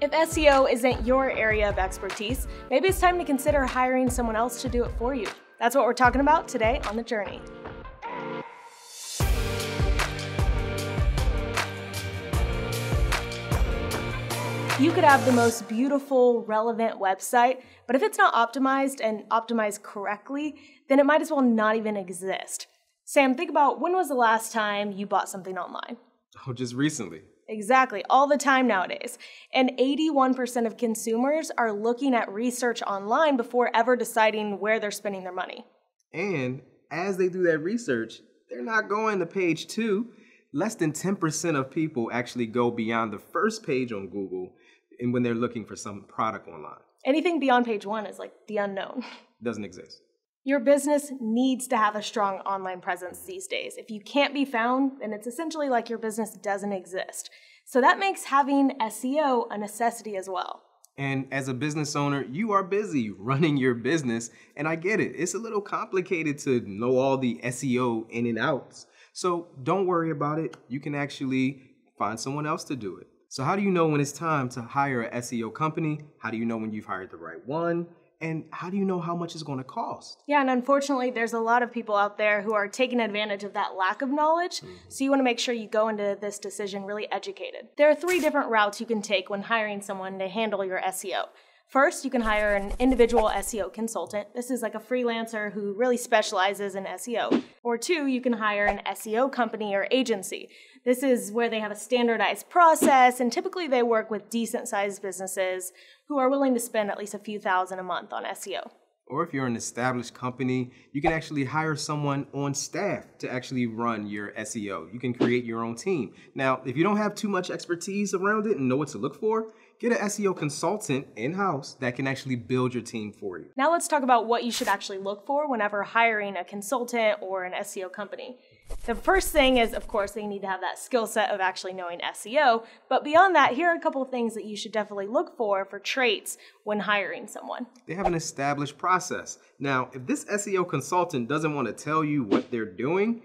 If SEO isn't your area of expertise, maybe it's time to consider hiring someone else to do it for you. That's what we're talking about today on The Journey. You could have the most beautiful, relevant website, but if it's not optimized and optimized correctly, then it might as well not even exist. Sam, think about when was the last time you bought something online? Oh, just recently. Exactly, all the time nowadays. And 81% of consumers are looking at research online before ever deciding where they're spending their money. And as they do that research, they're not going to page two. Less than 10% of people actually go beyond the first page on Google and when they're looking for some product online. Anything beyond page one is like the unknown. Doesn't exist. Your business needs to have a strong online presence these days. If you can't be found, then it's essentially like your business doesn't exist. So that makes having SEO a necessity as well. And as a business owner, you are busy running your business, and I get it. It's a little complicated to know all the SEO in and outs. So don't worry about it. You can actually find someone else to do it. So, how do you know when it's time to hire an SEO company? How do you know when you've hired the right one? And how do you know how much it's going to cost? Yeah, and unfortunately, there's a lot of people out there who are taking advantage of that lack of knowledge. Mm-hmm. So you want to make sure you go into this decision really educated. There are three different routes you can take when hiring someone to handle your SEO. First, you can hire an individual SEO consultant. This is like a freelancer who really specializes in SEO. Or two, you can hire an SEO company or agency. This is where they have a standardized process, and typically they work with decent sized businesses who are willing to spend at least a few thousand a month on SEO. Or if you're an established company, you can actually hire someone on staff to actually run your SEO. You can create your own team. Now, if you don't have too much expertise around it and know what to look for, Get an SEO consultant in house that can actually build your team for you. Now, let's talk about what you should actually look for whenever hiring a consultant or an SEO company. The first thing is, of course, they need to have that skill set of actually knowing SEO. But beyond that, here are a couple of things that you should definitely look for for traits when hiring someone. They have an established process. Now, if this SEO consultant doesn't want to tell you what they're doing,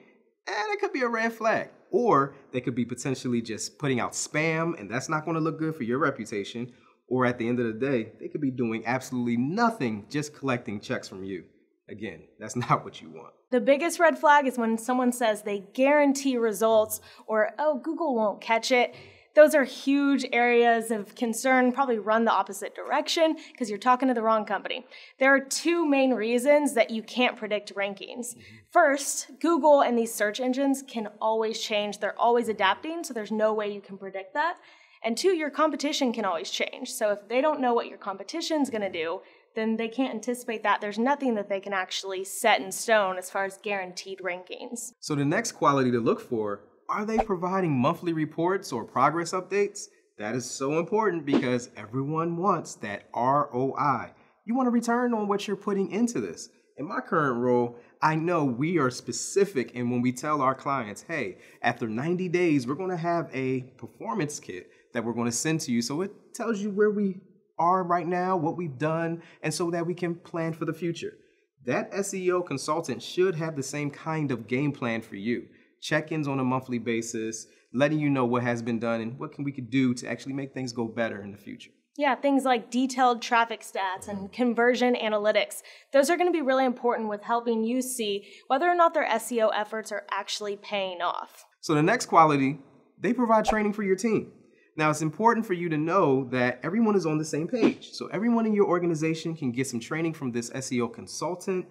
eh, that could be a red flag. Or they could be potentially just putting out spam, and that's not going to look good for your reputation. Or at the end of the day, they could be doing absolutely nothing, just collecting checks from you. Again, that's not what you want. The biggest red flag is when someone says they guarantee results or, oh, Google won't catch it those are huge areas of concern, probably run the opposite direction because you're talking to the wrong company. There are two main reasons that you can't predict rankings. Mm-hmm. First, Google and these search engines can always change, they're always adapting, so there's no way you can predict that. And two, your competition can always change. So if they don't know what your competition's gonna do, then they can't anticipate that. There's nothing that they can actually set in stone as far as guaranteed rankings. So the next quality to look for are they providing monthly reports or progress updates? That is so important because everyone wants that ROI. You want to return on what you're putting into this. In my current role, I know we are specific and when we tell our clients, hey, after 90 days, we're going to have a performance kit that we're going to send to you. So it tells you where we are right now, what we've done, and so that we can plan for the future. That SEO consultant should have the same kind of game plan for you check-ins on a monthly basis, letting you know what has been done and what can we could do to actually make things go better in the future. Yeah, things like detailed traffic stats and conversion analytics. Those are going to be really important with helping you see whether or not their SEO efforts are actually paying off. So the next quality, they provide training for your team. Now, it's important for you to know that everyone is on the same page. So everyone in your organization can get some training from this SEO consultant.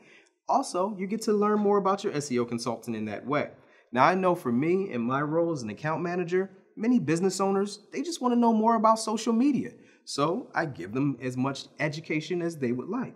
Also, you get to learn more about your SEO consultant in that way. Now, I know for me, in my role as an account manager, many business owners, they just want to know more about social media. So I give them as much education as they would like.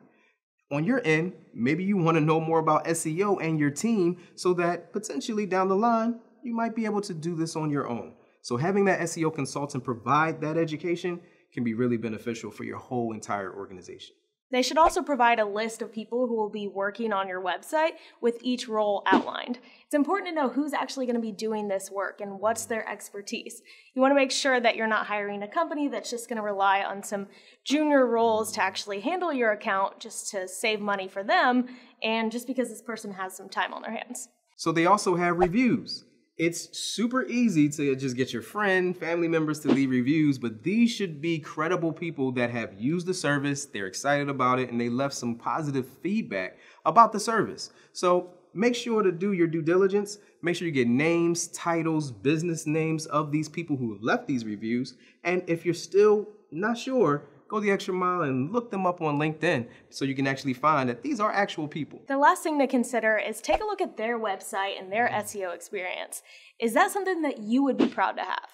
On your end, maybe you want to know more about SEO and your team so that potentially down the line, you might be able to do this on your own. So having that SEO consultant provide that education can be really beneficial for your whole entire organization. They should also provide a list of people who will be working on your website with each role outlined. It's important to know who's actually going to be doing this work and what's their expertise. You want to make sure that you're not hiring a company that's just going to rely on some junior roles to actually handle your account just to save money for them and just because this person has some time on their hands. So they also have reviews. It's super easy to just get your friend, family members to leave reviews, but these should be credible people that have used the service, they're excited about it, and they left some positive feedback about the service. So make sure to do your due diligence. Make sure you get names, titles, business names of these people who have left these reviews. And if you're still not sure, go the extra mile and look them up on LinkedIn so you can actually find that these are actual people. The last thing to consider is take a look at their website and their SEO experience. Is that something that you would be proud to have?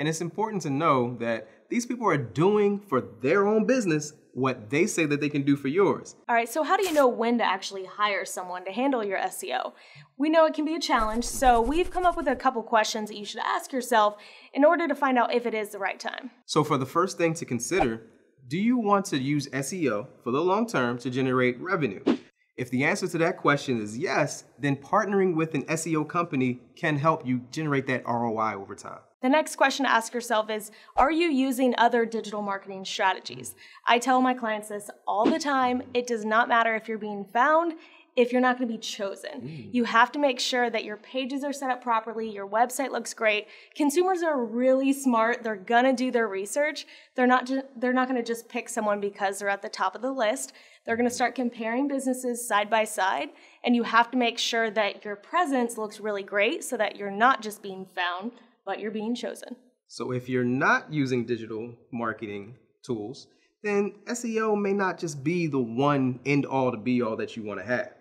And it's important to know that these people are doing for their own business what they say that they can do for yours. All right, so how do you know when to actually hire someone to handle your SEO? We know it can be a challenge, so we've come up with a couple questions that you should ask yourself in order to find out if it is the right time. So, for the first thing to consider, do you want to use SEO for the long term to generate revenue? If the answer to that question is yes, then partnering with an SEO company can help you generate that ROI over time. The next question to ask yourself is Are you using other digital marketing strategies? I tell my clients this all the time. It does not matter if you're being found, if you're not going to be chosen. Mm. You have to make sure that your pages are set up properly, your website looks great. Consumers are really smart. They're going to do their research. They're not ju- they're not going to just pick someone because they're at the top of the list. They're going to start comparing businesses side by side, and you have to make sure that your presence looks really great so that you're not just being found but you're being chosen. So if you're not using digital marketing tools, then SEO may not just be the one end all to be all that you want to have.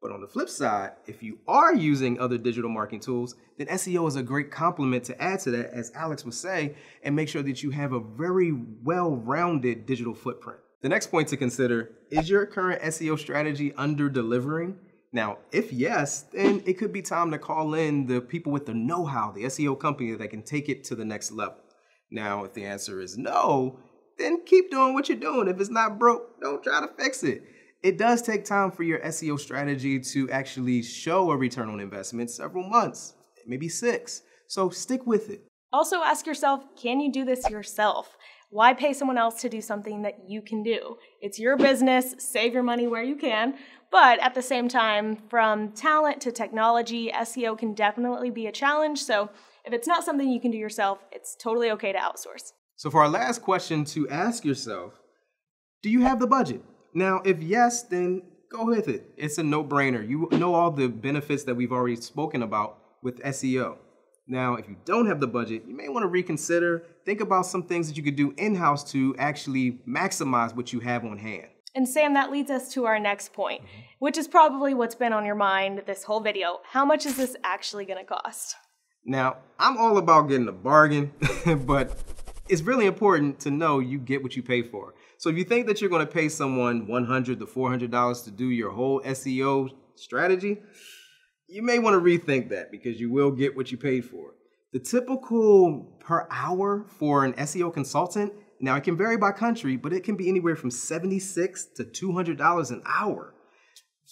But on the flip side, if you are using other digital marketing tools, then SEO is a great complement to add to that, as Alex was saying, and make sure that you have a very well rounded digital footprint. The next point to consider is your current SEO strategy under delivering? Now, if yes, then it could be time to call in the people with the know how, the SEO company that can take it to the next level. Now, if the answer is no, then keep doing what you're doing. If it's not broke, don't try to fix it. It does take time for your SEO strategy to actually show a return on investment, several months, maybe six. So stick with it. Also, ask yourself can you do this yourself? Why pay someone else to do something that you can do? It's your business, save your money where you can. But at the same time, from talent to technology, SEO can definitely be a challenge. So if it's not something you can do yourself, it's totally okay to outsource. So, for our last question to ask yourself, do you have the budget? Now, if yes, then go with it. It's a no brainer. You know all the benefits that we've already spoken about with SEO. Now, if you don't have the budget, you may want to reconsider, think about some things that you could do in house to actually maximize what you have on hand. And Sam, that leads us to our next point, mm-hmm. which is probably what's been on your mind this whole video. How much is this actually going to cost? Now, I'm all about getting a bargain, but it's really important to know you get what you pay for. So if you think that you're going to pay someone $100 to $400 to do your whole SEO strategy, you may want to rethink that because you will get what you paid for. The typical per hour for an SEO consultant, now it can vary by country, but it can be anywhere from 76 to $200 an hour.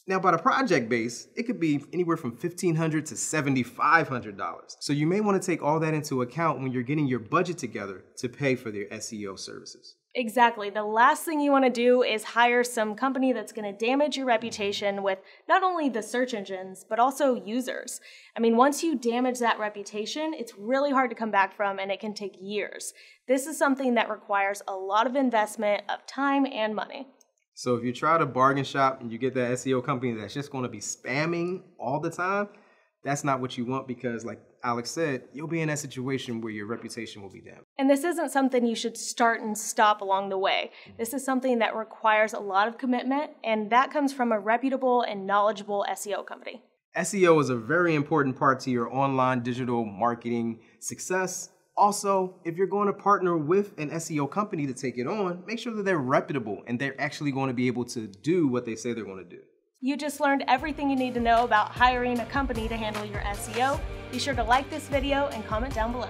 Now, by the project base, it could be anywhere from 1,500 to $7,500. So you may want to take all that into account when you're getting your budget together to pay for their SEO services. Exactly. The last thing you want to do is hire some company that's going to damage your reputation with not only the search engines, but also users. I mean, once you damage that reputation, it's really hard to come back from and it can take years. This is something that requires a lot of investment of time and money. So if you try to bargain shop and you get that SEO company that's just going to be spamming all the time, that's not what you want because, like Alex said, you'll be in that situation where your reputation will be damaged. And this isn't something you should start and stop along the way. This is something that requires a lot of commitment, and that comes from a reputable and knowledgeable SEO company. SEO is a very important part to your online digital marketing success also, if you're going to partner with an SEO company to take it on, make sure that they're reputable and they're actually going to be able to do what they say they're going to do. You just learned everything you need to know about hiring a company to handle your SEO. Be sure to like this video and comment down below.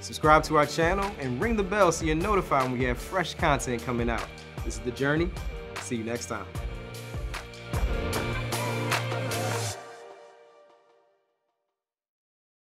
Subscribe to our channel and ring the bell so you're notified when we have fresh content coming out. This is The Journey. See you next time.